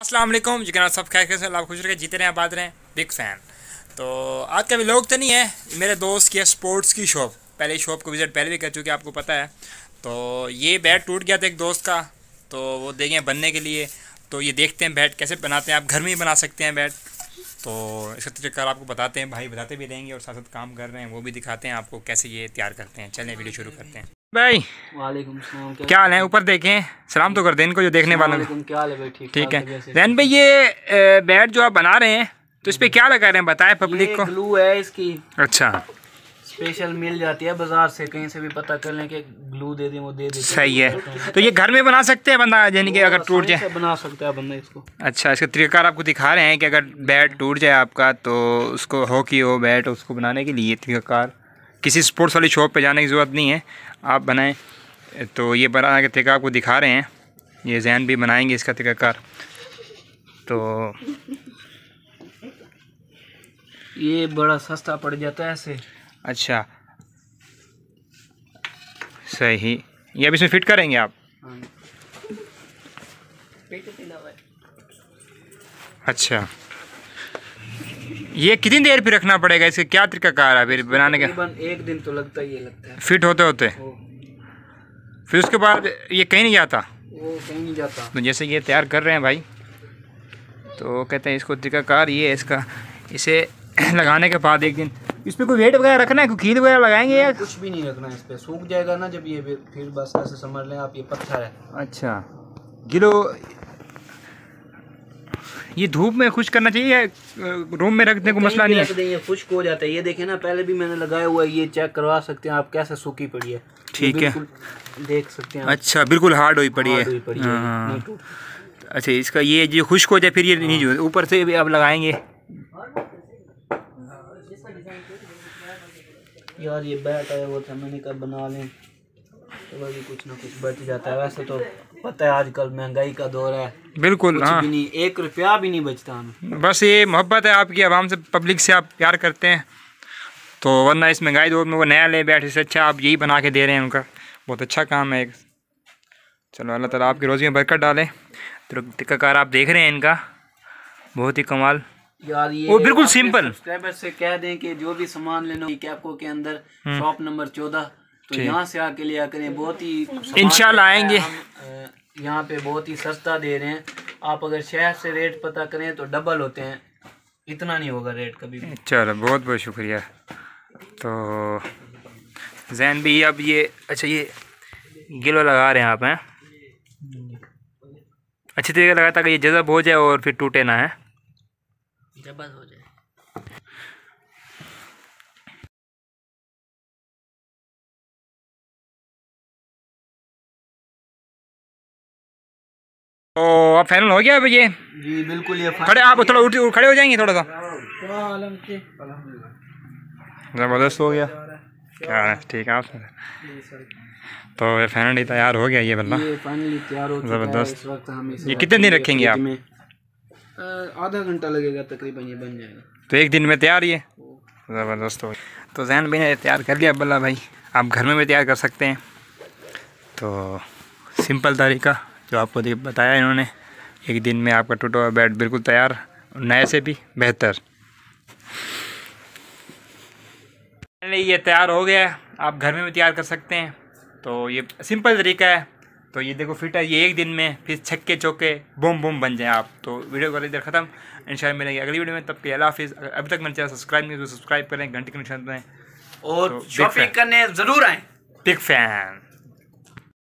वालेकुम। जी सब खैर कैसे आप खुश रहे जीते रहें, आबाद रहें, बिग फ़ैन। तो आज का भी लोग तो नहीं है, मेरे दोस्त की है स्पोर्ट्स की शॉप, पहले शॉप को विज़िट पहले भी कर चुके आपको पता है। तो ये बैट टूट गया था एक दोस्त का तो वो देखें बनने के लिए। तो ये देखते हैं बैट कैसे बनाते हैं, आप घर में ही बना सकते हैं बैट। तो इसका तरीका आपको बताते हैं भाई बताते भी रहेंगे और साथ साथ काम कर रहे हैं वो भी दिखाते हैं आपको कैसे ये तैयार करते हैं। चलें वीडियो शुरू करते हैं। भाई वालेकुम क्या हाल है? ऊपर देखें सलाम तो कर दें इनको जो देखने वालों क्या हाल है भाई? ठीक है। जैन भाई ये बैट जो आप बना रहे हैं तो इस पे क्या लगा रहे हैं? बताएँ पब्लिक को। ग्लू है इसकी। अच्छा। स्पेशल मिल जाती है बाज़ार से कहीं से भी पता कर लें कि ग्लू दे दें वो दे दें। सही है। तो ये घर में बना सकते हैं बंदा यानी कि अगर टूट जाए। बना सकता है बंदा इसको। अच्छा इसका तरीका आपको दिखा रहे हैं कि अगर बैट टूट जाए आपका तो उसको हॉकी हो बैट उसको बनाने के लिए तरीकाकार। किसी स्पोर्ट्स वाली शॉप पर जाने की ज़रूरत नहीं है आप बनाएँ। तो ये बनाने का तरीका आपको दिखा रहे हैं। ये जैन भी बनाएँगे इसका तरीकाकार। तो ये बड़ा सस्ता पड़ जाता है ऐसे। अच्छा। सही। ये अब इसमें फिट करेंगे आप। अच्छा। ये कितनी देर फिर रखना पड़ेगा? इसके क्या तरीका कार है? फिर बनाने का? एक दिन तो लगता ही लगता है। फिट होते होते? फिर उसके बाद ये कहीं नहीं जाता? वो कहीं नहीं जाता। तो जैसे ये तैयार कर रहे हैं भाई तो कहते हैं इसको तरीका कार ये इसका। इसे लगाने के बाद एक दिन इस पर कोई वेट वगैरह रखना है? कोई खील वगैरह लगाएँगे या? कुछ भी नहीं रखना है इस पर सूख जाएगा ना जब ये फिर बस ऐसे समझ लें आप ये पत्थर है। अच्छा। गिलो ये धूप में खुश करना चाहिए या रूम में रखने को मसला नहीं है? ये खुश्क हो जाता है। ये देखे ना पहले भी मैंने लगाया हुआ है ये चेक करवा सकते हैं आप कैसे सूखी पड़ी है। ठीक है। देख सकते हैं अच्छा बिल्कुल हार्ड हुई पड़ी है। हाँ। अच्छा इसका ये जो खुश्क हो जाए फिर ये नहीं जो ऊपर से भी आप लगाएँगे। यार ये बैट आया वो था मैंने कहा बना लें। तो भाई कुछ ना कुछ बच जाता है। वैसे तो पता है आजकल महँगाई का दौर है। बिल्कुल हाँ। भी नहीं एक रुपया भी नहीं बचता हमें। बस ये मोहब्बत है आपकी आवाम से पब्लिक से आप प्यार करते हैं। तो वरना इस महँगाई दौर में वो नया ले बैठ इससे अच्छा आप यही बना के दे रहे हैं उनका। बहुत अच्छा काम है एक। चलो अल्लाह ताला आपकी रोज़ी में बरकत डालें। तो टिक्काकार आप देख रहे हैं इनका। बहुत ही कमाल। यार ये वो बिल्कुल सिंपल से कह दें कि जो भी सामान लेना कैपको के अंदर हम्म। शॉप नंबर चौदह तो यहाँ से आके लिया करें। बहुत ही इंशाल्लाह आएँगे। यहाँ पे बहुत ही सस्ता दे रहे हैं। आप अगर शहर से रेट पता करें तो डबल होते हैं। इतना नहीं होगा रेट कभी चलो बहुत बहुत शुक्रिया। तो जैन भी अब ये अच्छा ये गिलो लगा रहे हैं आप हैं? अच्छी तरीके लगाया ताकि ये जज़ब हो जाए और फिर टूटे ना है? जबल हो जाए। तो अब फाइनल हो गया अब ये? जी बिल्कुल ये खड़े आप थोड़ा उठ खड़े हो जाएँगे थोड़ा सा ज़बरदस्त हो गया। क्या है ठीक है आप तो ये फाइनली तैयार हो गया ये बल्ला ज़बरदस्त। ये कितने दिन रखेंगे आप? आधा घंटा लगेगा तकरीबन ये बन जाएगा। तो एक दिन में तैयार ये ज़बरदस्त हो। तो जहन भाई ने तैयार कर लिया बल्ला भाई। आप घर में भी तैयार कर सकते हैं। तो सिंपल तरीका जो आपको बताया इन्होंने, एक दिन में आपका टूटा हुआ बैट बिल्कुल तैयार, नए से भी बेहतर। ये तैयार हो गया है। आप घर में भी तैयार कर सकते हैं। तो ये सिंपल तरीका है। तो ये देखो फिट है ये एक दिन में फिर छक्के चौके बुम बुम बन जाए आप। तो वीडियो को इधर ख़त्म। इन मिलेंगे अगली वीडियो में। तब के अला हाफिज़। अभी तक मैंने चैनल सब्सक्राइब नहीं तो सब्सक्राइब करें घंटे के निशान और तो शॉपिंग करने ज़रूर आए। Big fan